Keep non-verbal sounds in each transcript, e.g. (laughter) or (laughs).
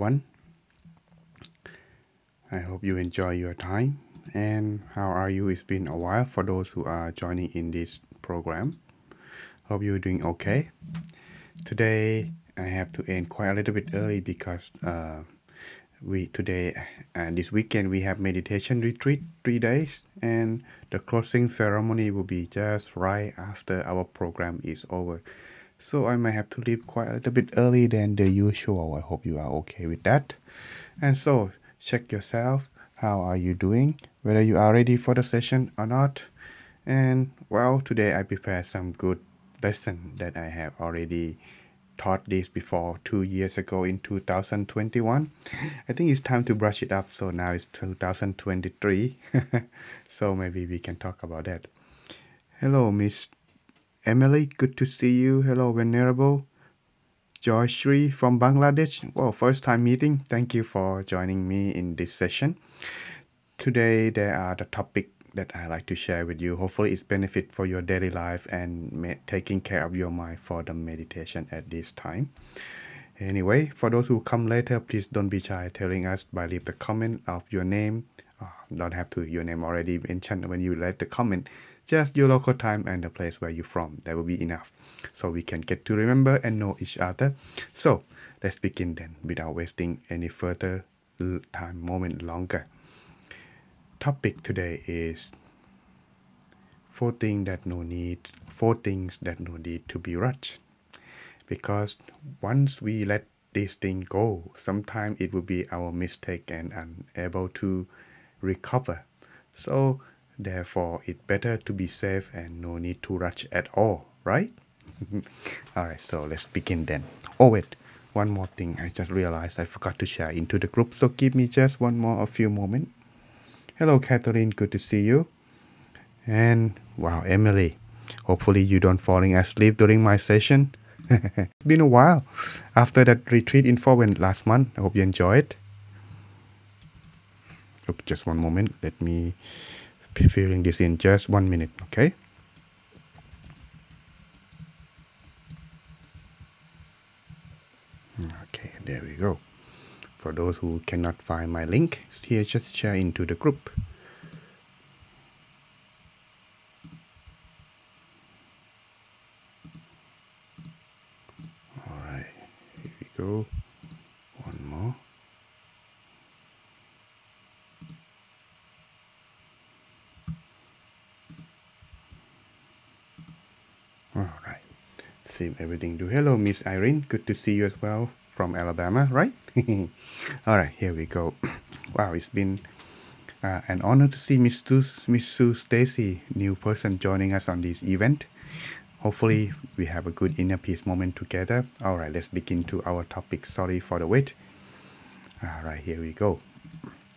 everyone. I hope you enjoy your time. And how are you? It's been a while for those who are joining in this program. Hope you're doing okay. Today I have to end quite a little bit early because uh, we today and uh, this weekend we have meditation retreat three days and the closing ceremony will be just right after our program is over so i might have to leave quite a little bit early than the usual i hope you are okay with that and so check yourself how are you doing whether you are ready for the session or not and well today i prepared some good lesson that i have already taught this before two years ago in 2021. I think it's time to brush it up. So now it's 2023. (laughs) so maybe we can talk about that. Hello, Miss Emily. Good to see you. Hello, Venerable. Joy Shri from Bangladesh. Well, first time meeting. Thank you for joining me in this session. Today, there are the topic that I like to share with you. Hopefully, it's benefit for your daily life and taking care of your mind for the meditation at this time. Anyway, for those who come later, please don't be shy telling us by leave the comment of your name. Oh, don't have to your name already mentioned when you leave the comment. Just your local time and the place where you're from. That will be enough. So we can get to remember and know each other. So let's begin then without wasting any further time moment longer topic today is four things that no need four things that no need to be rushed because once we let this thing go sometimes it will be our mistake and unable to recover so therefore it's better to be safe and no need to rush at all right (laughs) all right so let's begin then oh wait one more thing i just realized i forgot to share into the group so give me just one more a few moments Hello, Catherine. Good to see you. And wow, Emily. Hopefully, you don't falling asleep during my session. it's (laughs) been a while after that retreat in Fowen last month. I hope you enjoyed. it. Just one moment. Let me be filling this in just one minute, okay? Okay, there we go. For those who cannot find my link, here just share into the group. Alright, here we go. One more. Alright, everything do. Hello, Miss Irene. Good to see you as well from Alabama, right? (laughs) All right, here we go. (clears throat) wow, it's been uh, an honor to see Miss Sue, Miss Sue Stacy, new person joining us on this event. Hopefully, we have a good inner peace moment together. All right, let's begin to our topic. Sorry for the wait. All right, here we go.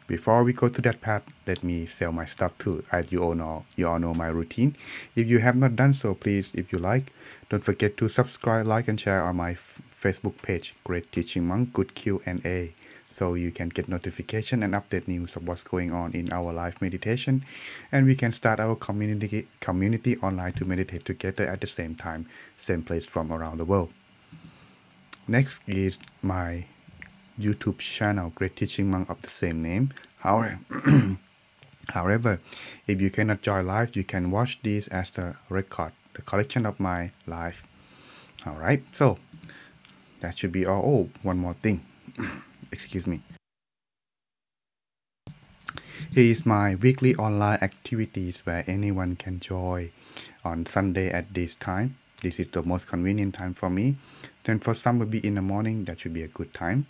Before we go to that part, let me sell my stuff too. As you all know, you all know my routine. If you have not done so, please, if you like, don't forget to subscribe, like, and share on my Facebook page, Great Teaching Monk Good Q&A, so you can get notification and update news of what's going on in our live meditation, and we can start our community community online to meditate together at the same time, same place from around the world. Next is my YouTube channel, Great Teaching Monk of the same name. However, (clears throat) however, if you cannot join live, you can watch this as the record, the collection of my live. All right, so that should be all. Oh, one more thing. (clears throat) Excuse me. Here is my weekly online activities where anyone can join on Sunday at this time. This is the most convenient time for me. Then for some will be in the morning, that should be a good time.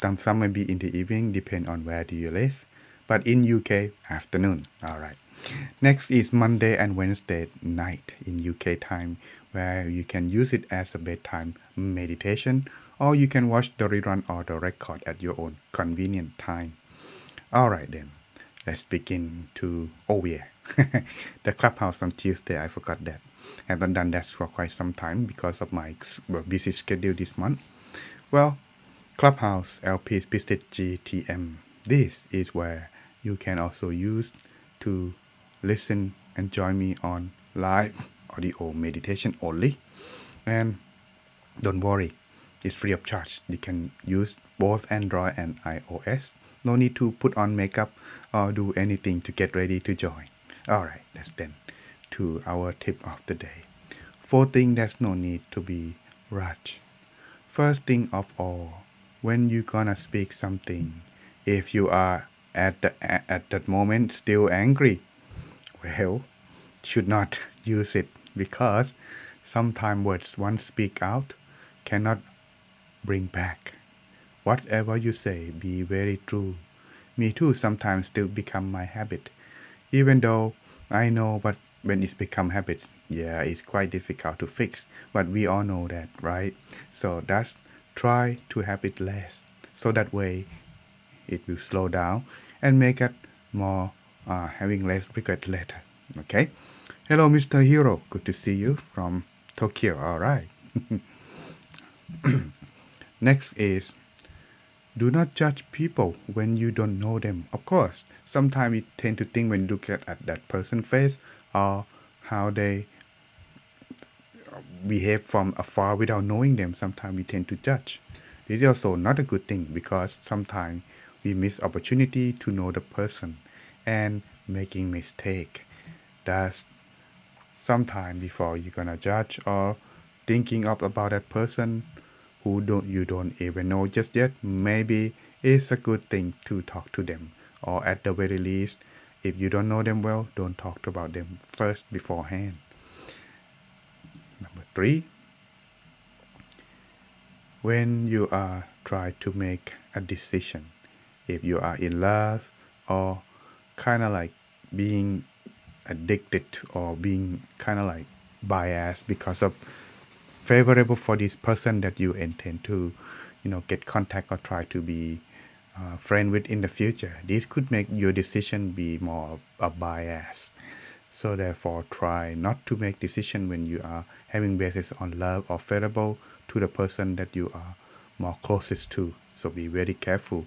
Some, some may be in the evening, depend on where do you live. But in UK, afternoon. All right. Next is Monday and Wednesday night in UK time, where you can use it as a bedtime meditation, or you can watch the rerun or the record at your own convenient time. All right then, let's begin to, oh yeah, (laughs) the clubhouse on Tuesday, I forgot that. Haven't done that for quite some time because of my busy schedule this month. Well, Clubhouse LP Pisit GTM. This is where you can also use to listen and join me on live audio meditation only. And don't worry it's free of charge you can use both android and ios no need to put on makeup or do anything to get ready to join all right that's then to our tip of the day. Four things there's no need to be rushed. First thing of all when you gonna speak something if you are at the, at that moment still angry well should not (laughs) use it because sometimes words once speak out cannot bring back. Whatever you say be very true. Me too sometimes still become my habit. Even though i know but when it's become habit yeah it's quite difficult to fix. But we all know that right? So that's try to have it less so that way it will slow down and make it more uh, having less regret later okay? Hello mr hero. Good to see you from tokyo. All right. (coughs) Next is do not judge people when you don't know them. Of course sometimes we tend to think when you look at, at that person's face or how they behave from afar without knowing them. Sometimes we tend to judge. This is also not a good thing because sometimes we miss opportunity to know the person and making mistake. That's sometime before you're gonna judge or thinking of about that person who don't you don't even know just yet maybe it's a good thing to talk to them or at the very least if you don't know them well don't talk about them first beforehand. Number three when you are try to make a decision if you are in love or kind of like being addicted or being kind of like biased because of favorable for this person that you intend to you know get contact or try to be uh, friend with in the future. This could make your decision be more a bias. So therefore try not to make decision when you are having basis on love or favorable to the person that you are more closest to. So be very careful.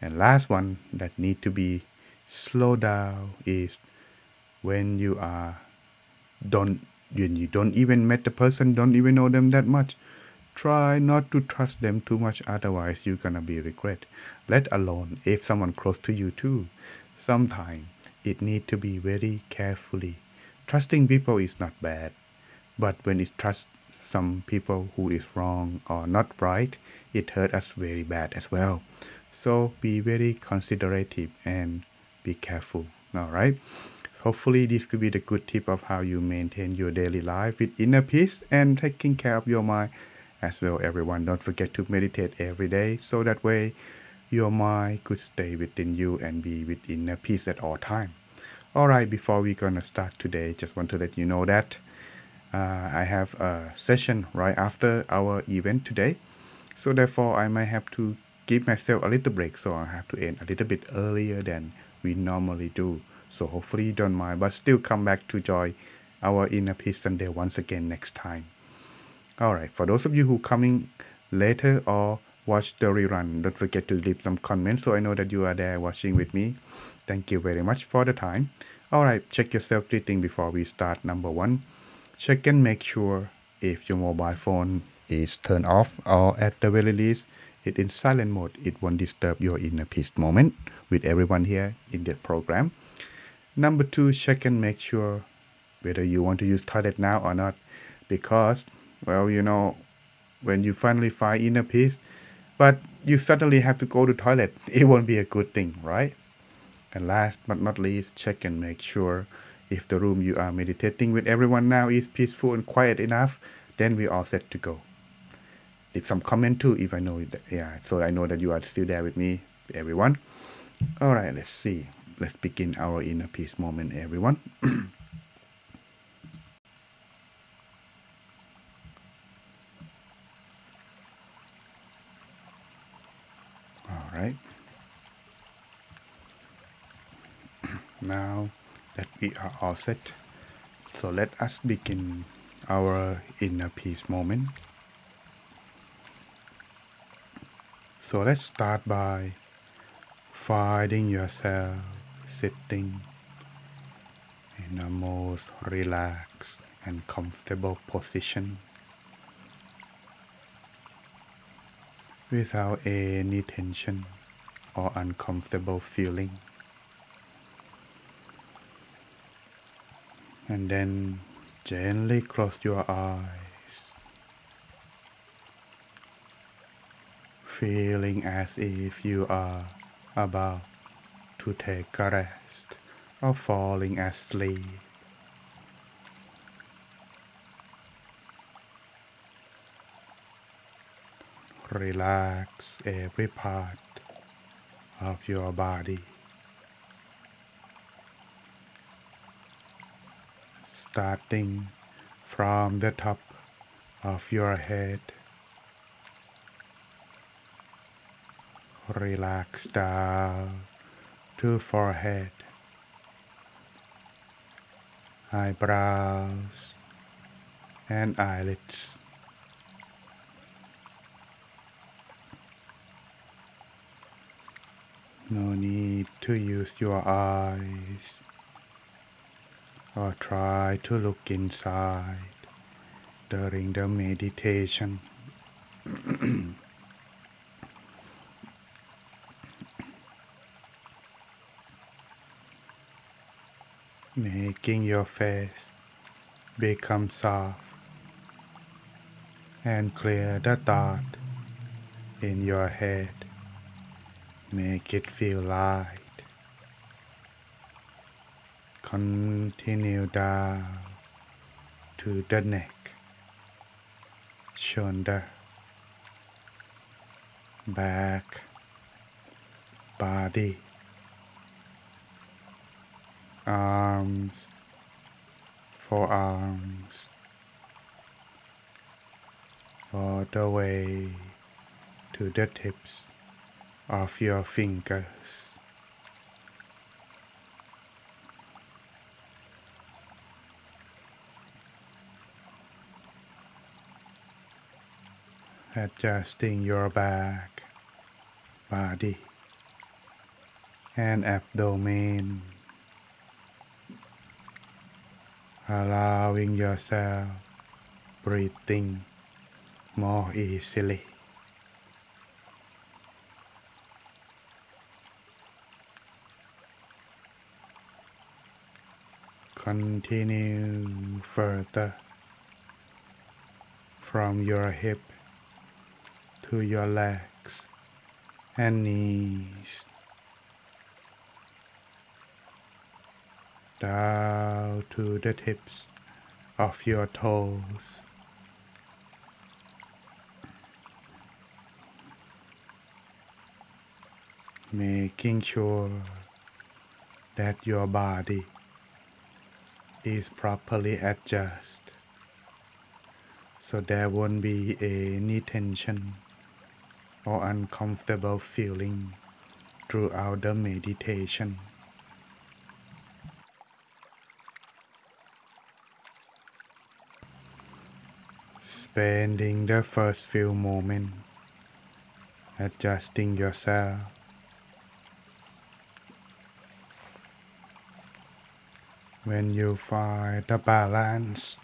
And last one that need to be slow down is when you are don't when you don't even met the person don't even know them that much try not to trust them too much otherwise you're gonna be regret. Let alone if someone close to you too. Sometimes it need to be very carefully. Trusting people is not bad but when it trust some people who is wrong or not right it hurt us very bad as well. So be very considerative and be careful all right hopefully this could be the good tip of how you maintain your daily life with inner peace and taking care of your mind as well everyone. Don't forget to meditate every day so that way your mind could stay within you and be within inner peace at all time. All right before we're gonna start today just want to let you know that uh, i have a session right after our event today. So therefore i might have to give myself a little break. So i have to end a little bit earlier than we normally do. So hopefully you don't mind but still come back to join our inner peace sunday once again next time all right for those of you who coming later or watch the rerun don't forget to leave some comments so i know that you are there watching with me. Thank you very much for the time. All right check yourself treating before we start. Number one check and make sure if your mobile phone is turned off or at the very least it in silent mode. It won't disturb your inner peace moment with everyone here in the program. Number two check and make sure whether you want to use toilet now or not because well you know when you finally find inner peace but you suddenly have to go to toilet (laughs) it won't be a good thing right? And last but not least check and make sure if the room you are meditating with everyone now is peaceful and quiet enough then we all set to go. Leave some comment too if I know that yeah so I know that you are still there with me everyone. All right let's see. Let's begin our inner peace moment everyone (clears throat) right (clears throat) now that we are all set so let us begin our inner peace moment So let's start by finding yourself sitting in a most relaxed and comfortable position. Without any tension or uncomfortable feeling. And then gently close your eyes, feeling as if you are about to take a rest or falling asleep. Relax every part of your body. Starting from the top of your head. Relax down to forehead, eyebrows, and eyelids. No need to use your eyes or try to look inside during the meditation. (clears throat) Making your face become soft and clear the thought in your head. Make it feel light. Continue down to the neck, shoulder, back, body, arms, forearms, all the way to the tips of your fingers. Adjusting your back, body, and abdomen. Allowing yourself breathing more easily. Continue further from your hip to your legs and knees, down to the tips of your toes. Making sure that your body is properly adjusted so there won't be any tension or uncomfortable feeling throughout the meditation. Spending the first few moments adjusting yourself when you find the balance.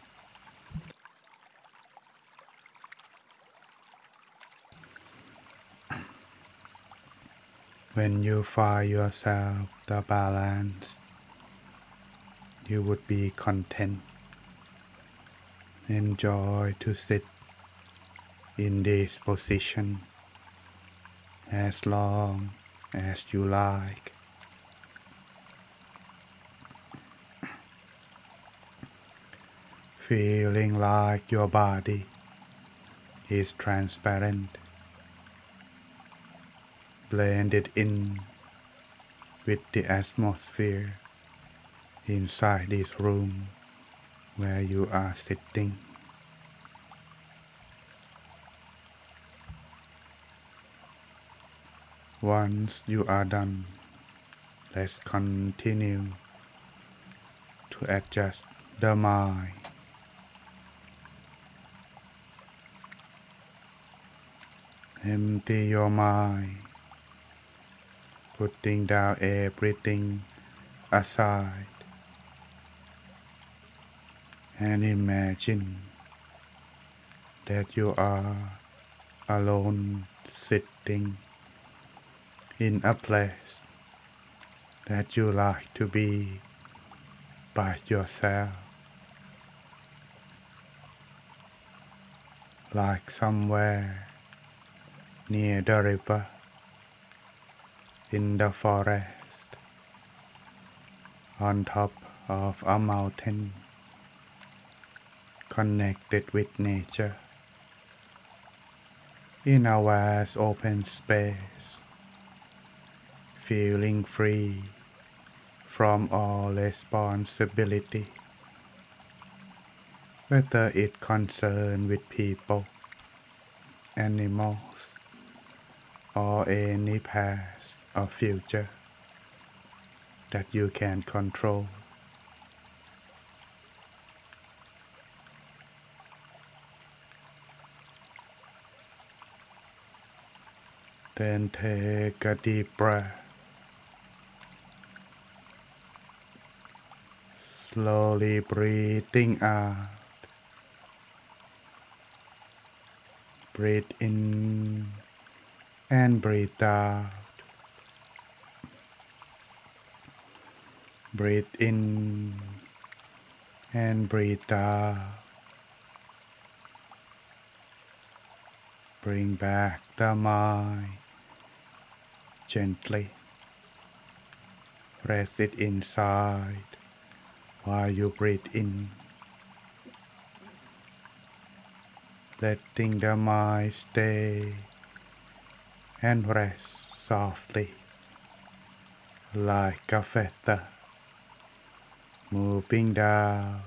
When you find yourself the balance, you would be content. Enjoy to sit in this position as long as you like. Feeling like your body is transparent, blended in with the atmosphere inside this room where you are sitting. Once you are done, let's continue to adjust the mind Empty your mind, putting down everything aside, and imagine that you are alone sitting in a place that you like to be by yourself, like somewhere near the river, in the forest, on top of a mountain, connected with nature, in a vast open space, feeling free from all responsibility, whether it concern with people, animals, or any past or future that you can control. Then take a deep breath. Slowly breathing out. Breathe in and breathe out. Breathe in and breathe out. Bring back the mind gently. Rest it inside while you breathe in, letting the mind stay and rest softly like a feather moving down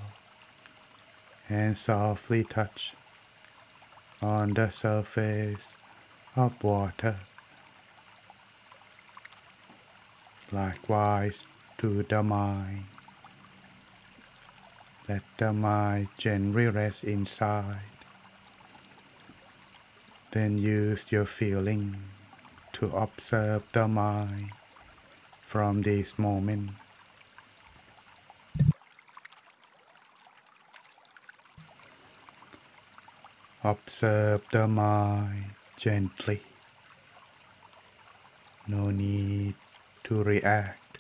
and softly touch on the surface of water. Likewise to the mind. Let the mind gently rest inside. Then use your feeling to observe the mind from this moment. Observe the mind gently. No need to react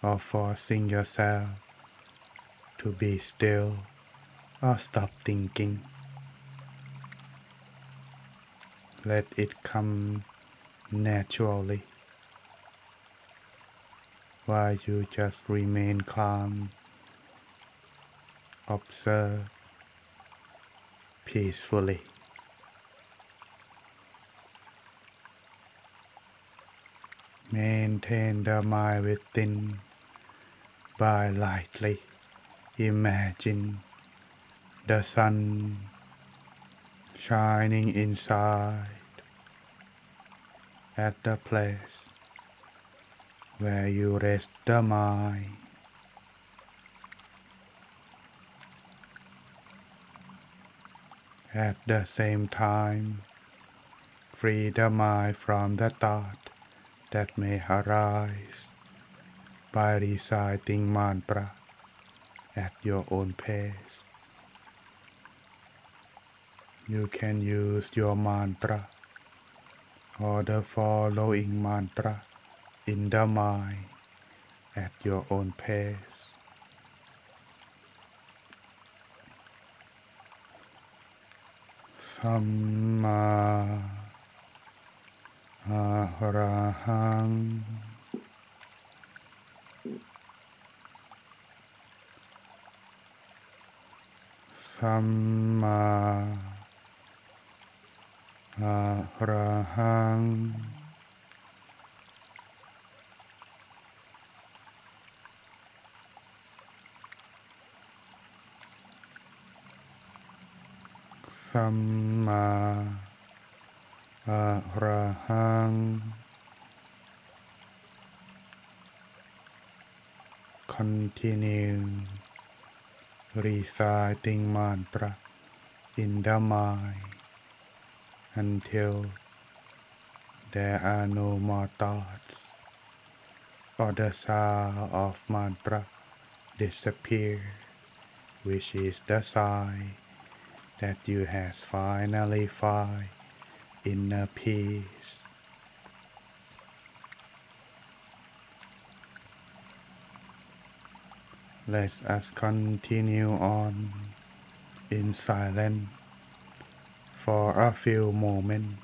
or forcing yourself to be still or stop thinking. Let it come naturally. While you just remain calm, observe peacefully. Maintain the mind within by lightly. Imagine the sun shining inside at the place where you rest the mind. At the same time, free the mind from the thought that may arise by reciting mantra at your own pace. You can use your mantra or the following mantra in the mind at your own pace. Samma Arahang Samma อะระหังสัมมาอะระหัง continue reciting mantra in the mind until there are no more thoughts or the sound of mantra disappear which is the sign that you has finally found inner peace. Let us continue on in silence for a few moments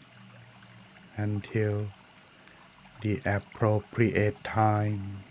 until the appropriate time.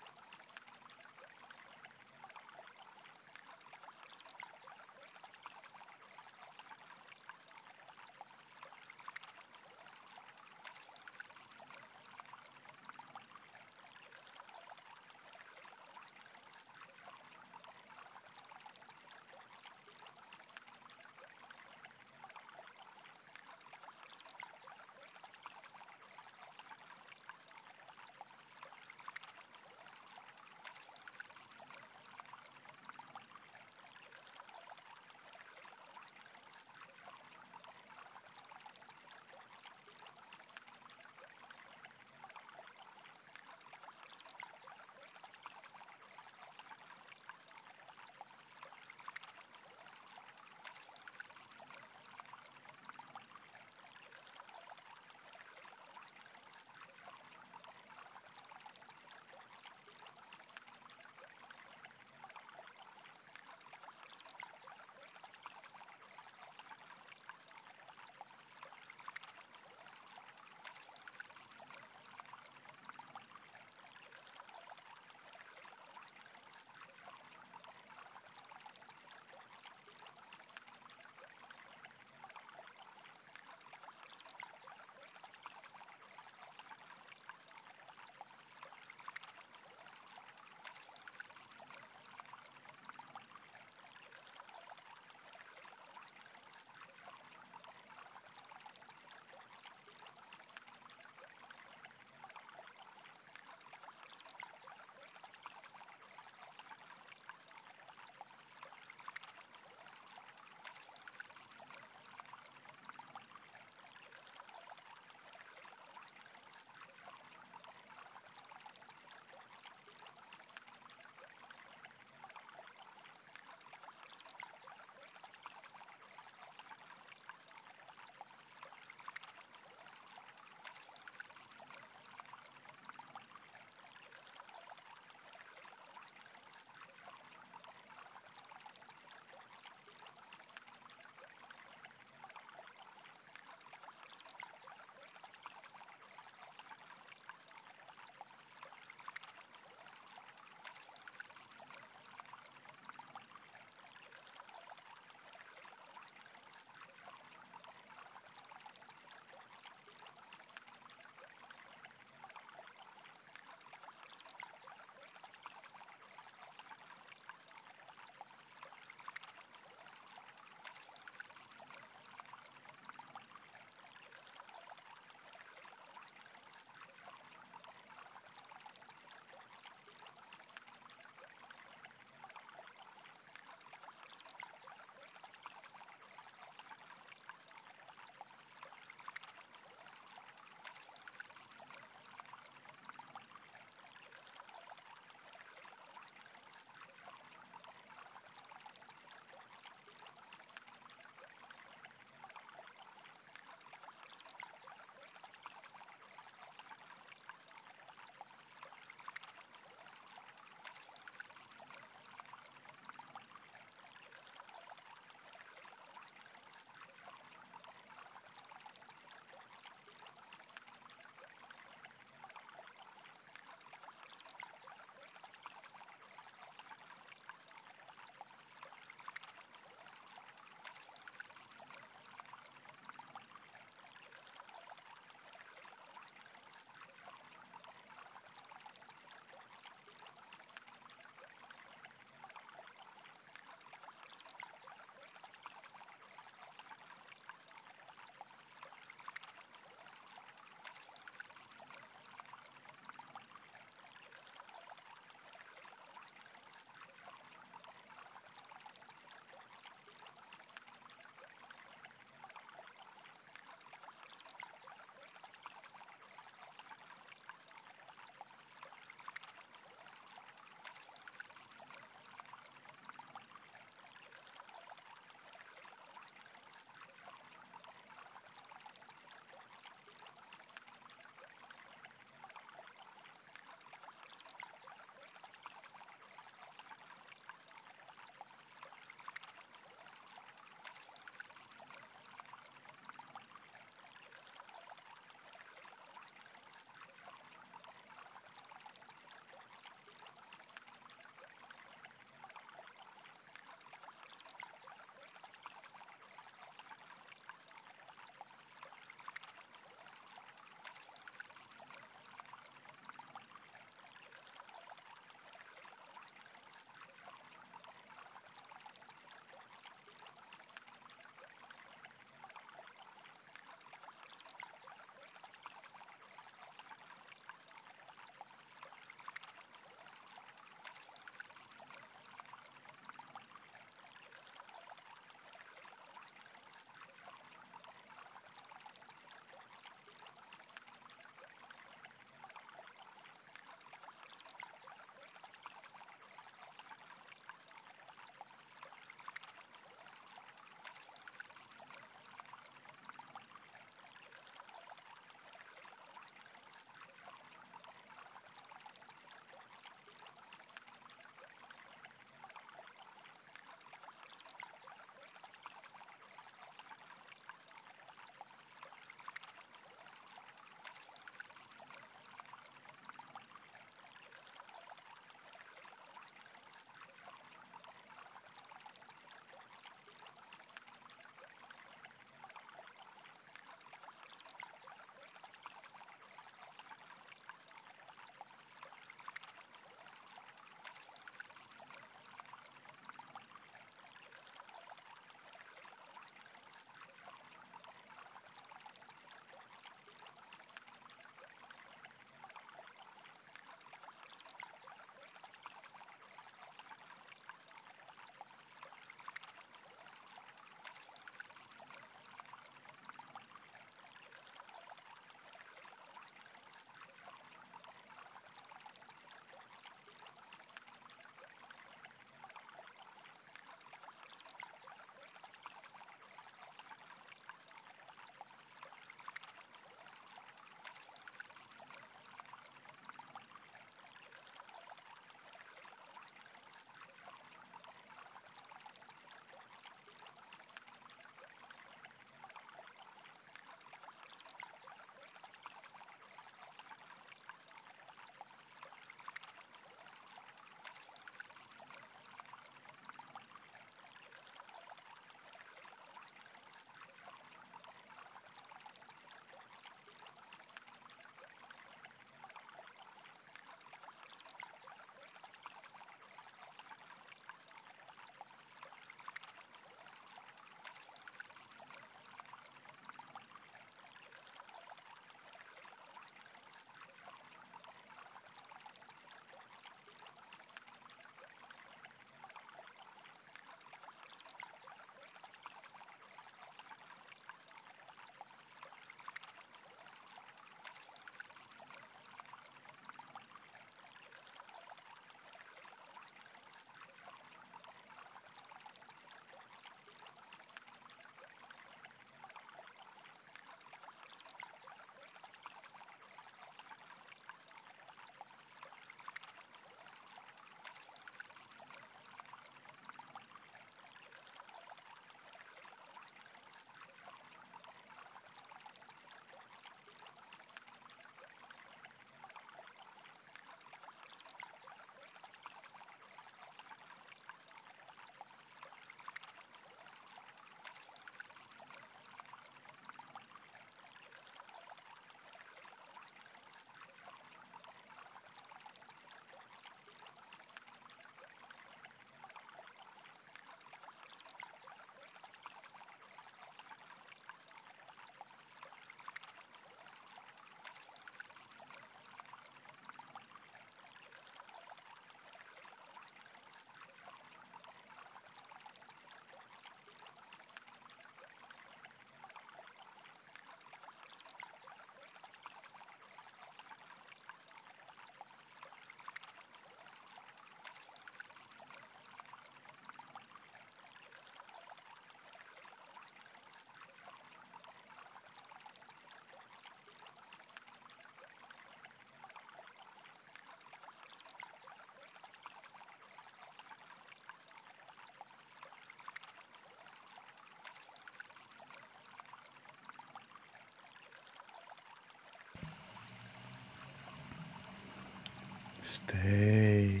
Stay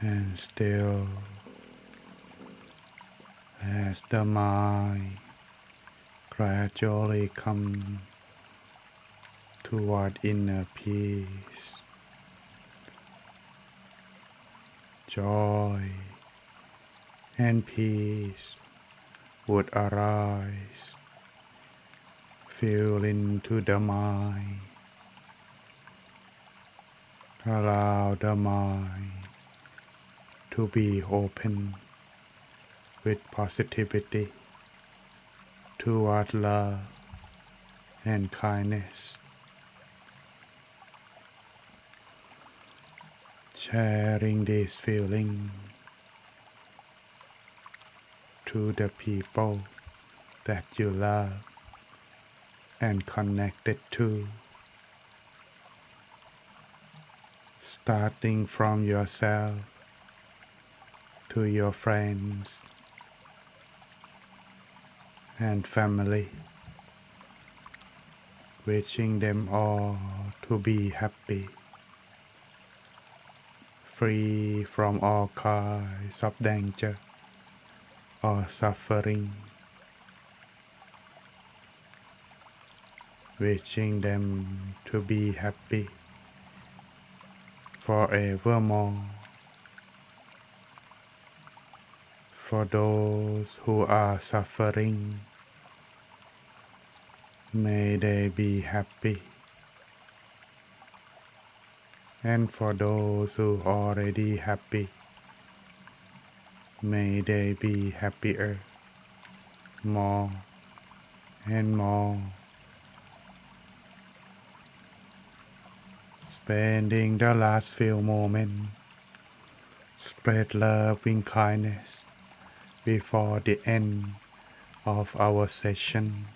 and still. As the mind gradually come toward inner peace, joy and peace would arise, fill into the mind, allow the mind to be open with positivity toward love and kindness. Sharing this feeling to the people that you love and connected to. Starting from yourself to your friends and family, wishing them all to be happy, free from all kinds of danger or suffering, wishing them to be happy forevermore. For those who are suffering, may they be happy. And for those who are already happy, may they be happier more and more. Spending the last few moments, spread love and kindness before the end of our session.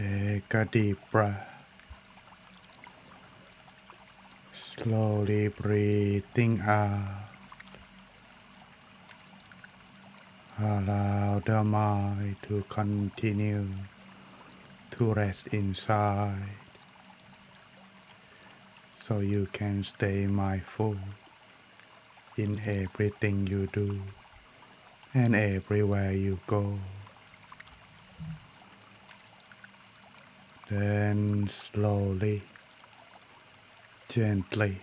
Take a deep breath. Slowly breathing out. Allow the mind to continue to rest inside so you can stay mindful in everything you do and everywhere you go. Then slowly, gently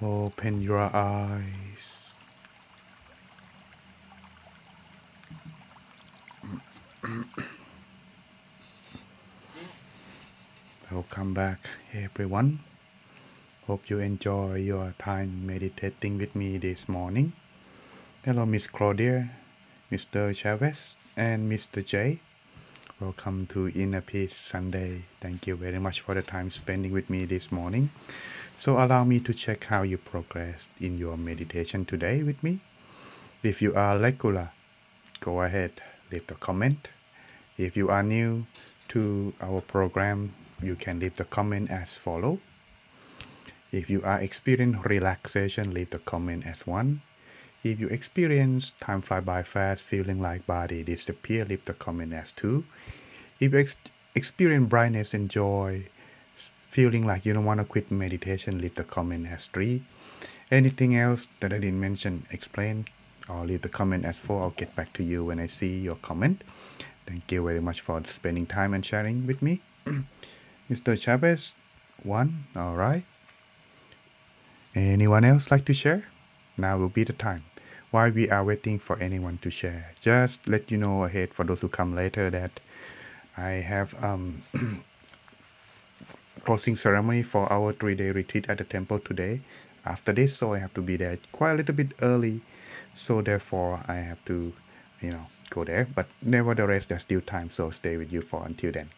open your eyes. (clears throat) Welcome back, everyone. Hope you enjoy your time meditating with me this morning. Hello, Miss Claudia, Mr. Chavez, and Mr. J. Welcome to Inner Peace Sunday. Thank you very much for the time spending with me this morning. So, allow me to check how you progressed in your meditation today with me. If you are regular, go ahead, leave a comment. If you are new to our program, you can leave the comment as follow. If you are experiencing relaxation, leave the comment as one. If you experience time fly by fast, feeling like body disappear, leave the comment as two. If you ex- experience brightness and joy, feeling like you don't want to quit meditation, leave the comment as three. Anything else that I didn't mention, explain, or leave the comment as four. I'll get back to you when I see your comment. Thank you very much for spending time and sharing with me. (clears throat) Mr. Chavez, one, all right. Anyone else like to share? Now will be the time while we are waiting for anyone to share, just let you know ahead for those who come later that I have um, (clears throat) closing ceremony for our three-day retreat at the temple today. After this, so I have to be there quite a little bit early. So therefore, I have to, you know, go there. But nevertheless, there's still time, so stay with you for until then.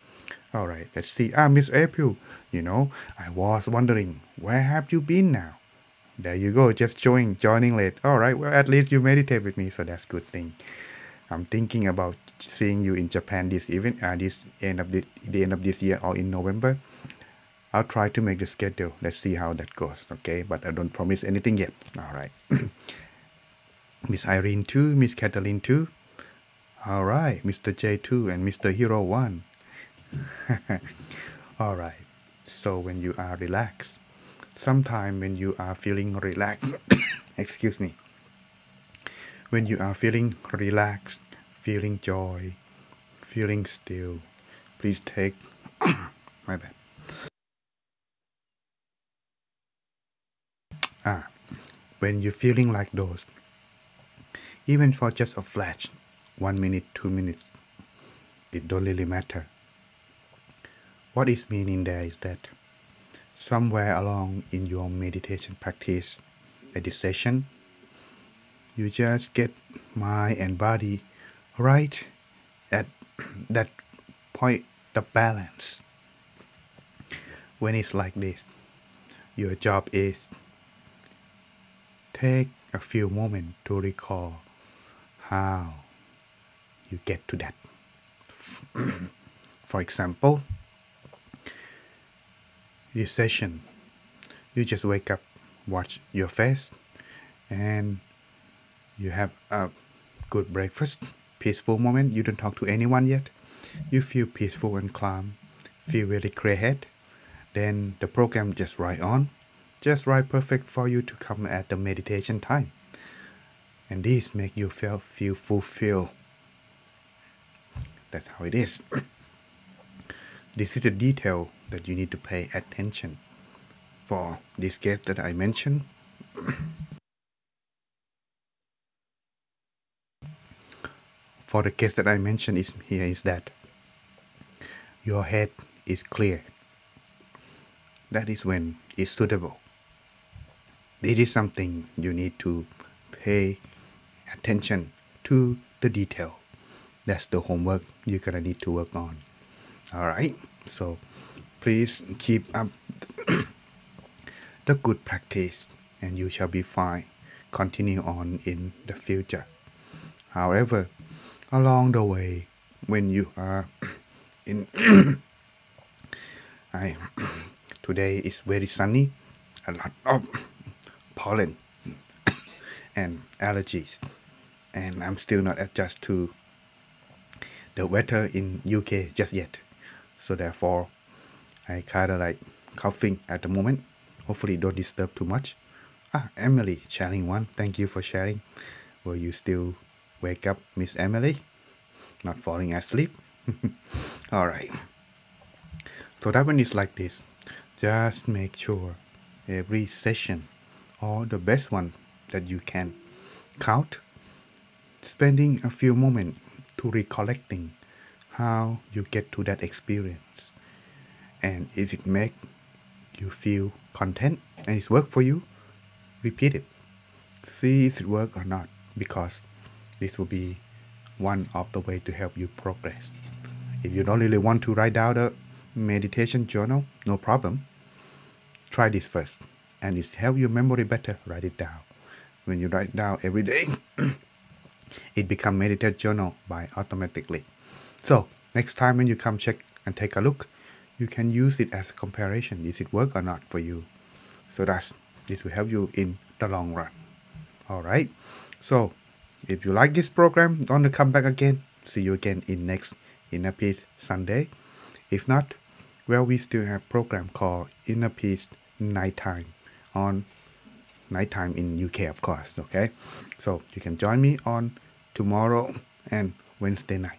All right, let's see. Ah, Miss April, you know, I was wondering where have you been now? There you go, just joining, joining late. All right, well, at least you meditate with me, so that's good thing. I'm thinking about seeing you in Japan this even uh, this end of the, the end of this year or in November. I'll try to make the schedule. Let's see how that goes. Okay, but I don't promise anything yet. All right. (coughs) Miss Irene too, Miss Kathleen too. All right, Mr. J two and Mr. Hero one. (laughs) All right. So when you are relaxed, sometime when you are feeling relaxed (coughs) excuse me when you are feeling relaxed feeling joy feeling still please take (coughs) my bad. Ah when you're feeling like those even for just a flash one minute two minutes it don't really matter. What is meaning there is that somewhere along in your meditation practice this session, you just get mind and body right at (clears throat) that point the balance. When it's like this, your job is take a few moments to recall how you get to that. (clears throat) For example, this session you just wake up watch your face and you have a good breakfast peaceful moment. You don't talk to anyone yet. You feel peaceful and calm feel really clear head then the program just right on just right perfect for you to come at the meditation time. And this make you feel feel fulfilled. That's how it is. (clears throat) This is the detail that you need to pay attention for this case that I mentioned. (coughs) for the case that I mentioned is here is that your head is clear. That is when it's suitable. This is something you need to pay attention to the detail. That's the homework you're gonna need to work on. All right. So please keep up the good practice and you shall be fine. Continue on in the future. However, along the way, when you are (coughs) in (coughs) I (coughs) today is very sunny a lot of pollen and allergies and I'm still not adjust to the weather in UK just yet so therefore I kind of like coughing at the moment. Hopefully don't disturb too much. Ah Emily sharing one thank you for sharing. Will you still wake up Miss Emily? Not falling asleep? (laughs) All right so that one is like this. Just make sure every session or the best one that you can count. Spending a few moments to recollecting how you get to that experience and is it make you feel content and it's work for you repeat it. See if it work or not because this will be one of the way to help you progress. If you don't really want to write down a meditation journal no problem. Try this first and it's help your memory better. Write it down. When you write down every day (coughs) it become meditate journal by automatically. So next time when you come check and take a look you can use it as a comparison is it work or not for you so that this will help you in the long run all right so if you like this program don't come back again see you again in next inner peace sunday if not well we still have program called inner peace nighttime on nighttime in UK, of course. Okay, so you can join me on tomorrow and Wednesday night.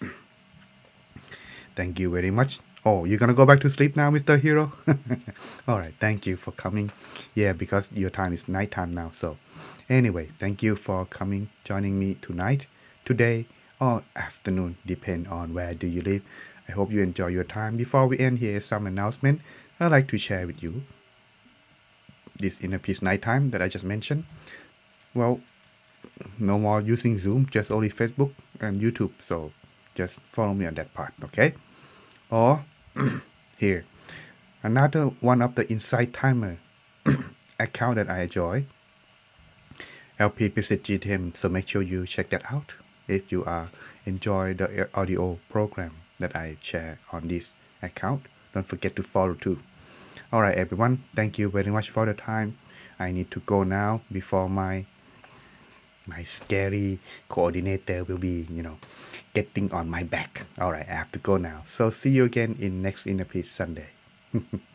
(clears throat) thank you very much. Oh, you're gonna go back to sleep now, Mr. Hero? (laughs) All right, thank you for coming. Yeah, because your time is nighttime now. So, anyway, thank you for coming, joining me tonight, today, or afternoon, depend on where do you live. I hope you enjoy your time. Before we end here, some announcement I'd like to share with you this inner peace nighttime that I just mentioned. Well, no more using Zoom, just only Facebook and YouTube. So just follow me on that part, okay? Or (clears throat) here, another one of the Insight Timer (clears throat) account that I enjoy. LP so make sure you check that out if you are enjoy the audio program that I share on this account. Don't forget to follow too. All right, everyone. Thank you very much for the time. I need to go now before my my scary coordinator will be, you know, getting on my back. All right, I have to go now. So see you again in next Inner Peace Sunday. (laughs)